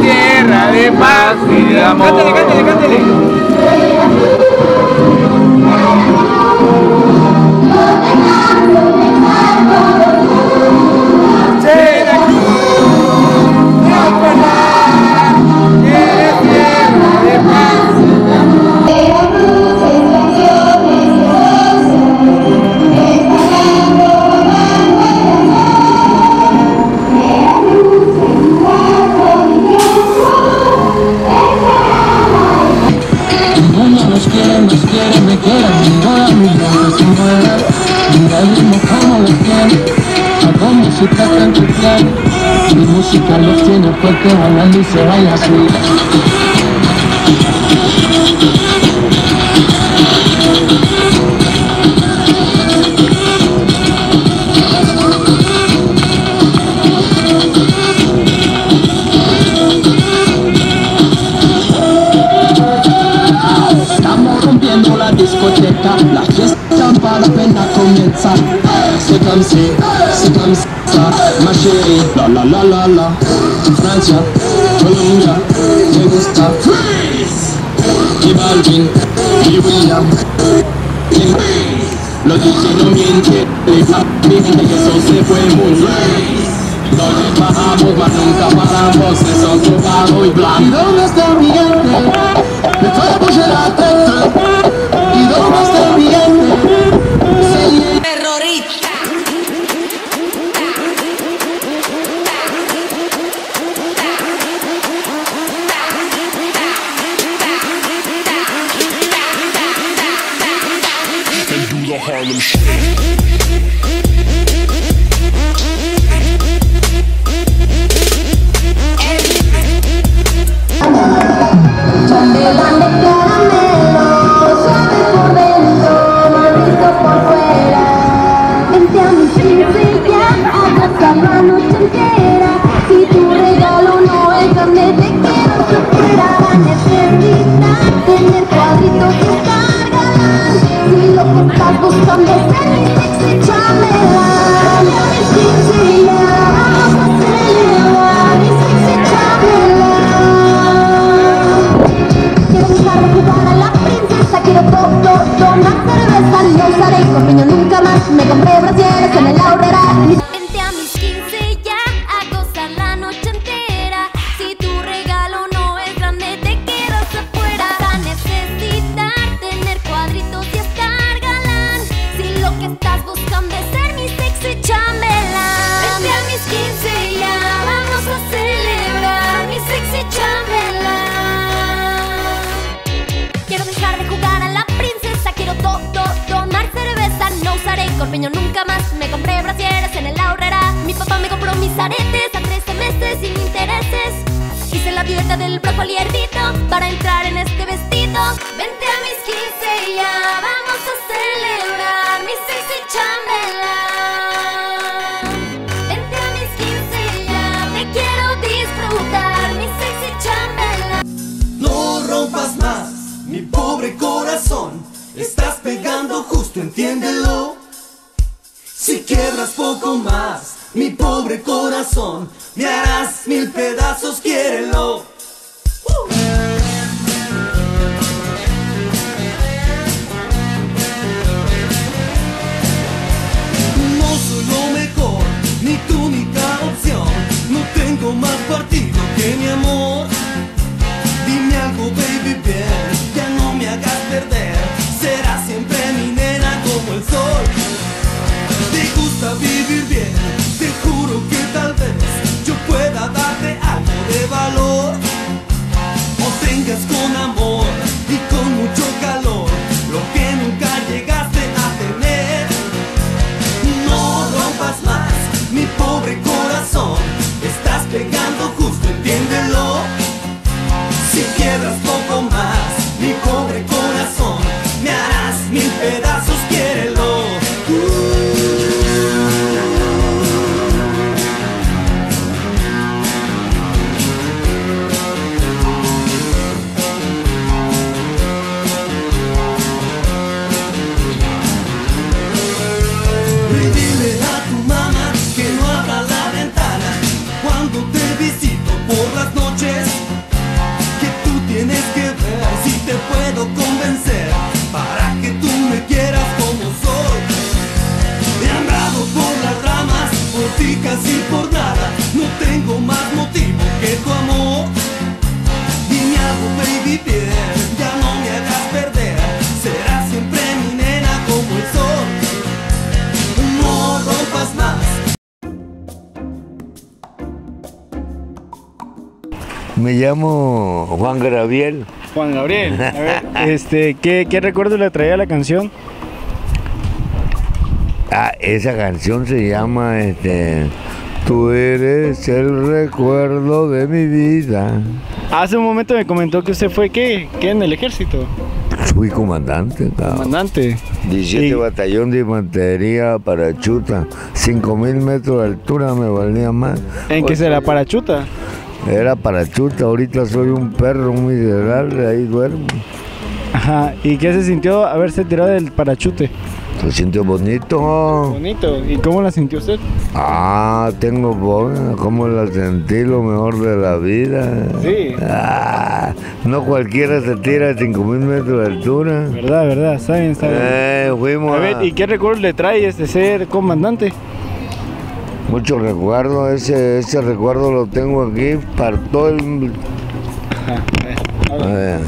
tierra de paz y de amor. Cántale, cántale. Porque bailando y se baila así. Estamos rompiendo la discoteca, la fiesta para la pena comenzar. C'est comme la la la la la. Francia, Colombia, me gusta. Y Balvin y William. Lo dije no miente, dicen que eso se fue muy Donde bajamos, mas nunca paramos, eso es y blanco. ¿Y dónde está mi them shit. Estás buscando ser mi sexy chambelán. Vente a mis 15 ya, vamos a celebrar mi sexy chambelán. Quiero dejar de jugar a la princesa, quiero todo, tomar cerveza. No usaré corpiño nunca más, me compré brasieres en el ahorrera. Mi papá me compró mis aretes a 13 meses sin intereses. Hice la dieta del brócoli herdito para entrar en este vestido. Vente a mis 15 ya, vamos Chambela, entre mis quince ya me quiero disfrutar mi sexy Chambela No rompas más, mi pobre corazón. Estás pegando justo, entiéndelo. Si quieras poco más, mi pobre corazón Me harás mil pedazos, quierenlo. Será siempre mi nena como el sol. Te gusta vivir bien, te juro que tal vez yo pueda darte algo de valor. O tengas con amor y con mucho calor lo que nunca llegaste a tener. No rompas más mi pobre corazón, estás pegando justo, entiéndelo. Si quieras poco más, mi pobre corazón corazón me harás mil pedazos. Me llamo Juan Gabriel. Juan Gabriel. A ver, este, ¿qué, ¿qué recuerdo le traía la canción? Ah, esa canción se llama este Tú eres el recuerdo de mi vida. Hace un momento me comentó que usted fue qué, ¿Qué en el ejército. Fui comandante, cabrón. Comandante. 17 Y- batallón de infantería parachuta, 5000 metros de altura me valía más. ¿En qué será? ¿Parachuta? Era parachuta, ahorita soy un perro muy miserable, ahí duermo. Ajá. ¿Y qué se sintió haberse tirado del parachute? Se siente bonito. Bonito. ¿Y cómo la sintió usted? Ah, tengo boda, ¿cómo la sentí? Lo mejor de la vida. Sí. Ah, no cualquiera se tira a 5000 metros de altura. ¿Verdad, verdad? Está bien, está bien. Eh, fuimos A a ver, ¿y qué recuerdo le trae este ser comandante? Mucho recuerdo, ese, ese recuerdo lo tengo aquí para todo el... Eh,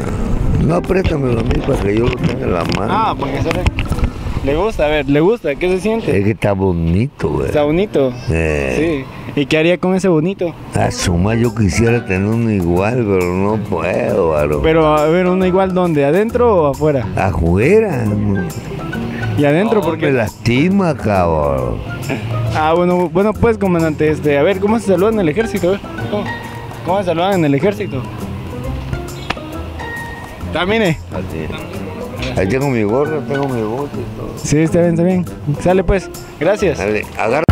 no, préstamelo a mí para que yo lo tenga en la mano. Ah, porque se le... le gusta, a ver, le gusta, ¿qué se siente? Es que está bonito, güey. Está bonito. Eh, Sí. ¿Y qué haría con ese bonito? A suma yo quisiera tener uno igual, pero no puedo, varón. Pero a ver, uno igual dónde, adentro o afuera? Afuera. Y adentro No, porque me lastima, cabrón. Ah, bueno, bueno pues comandante, este, a ver, ¿cómo se saludan en el ejército? A ver, ¿Cómo, cómo se saludan en el ejército? Camine. Así. Ahí tengo mi gorra, tengo mi bote y todo. Sí, está bien, está bien. Sale pues. Gracias. Dale, agarra.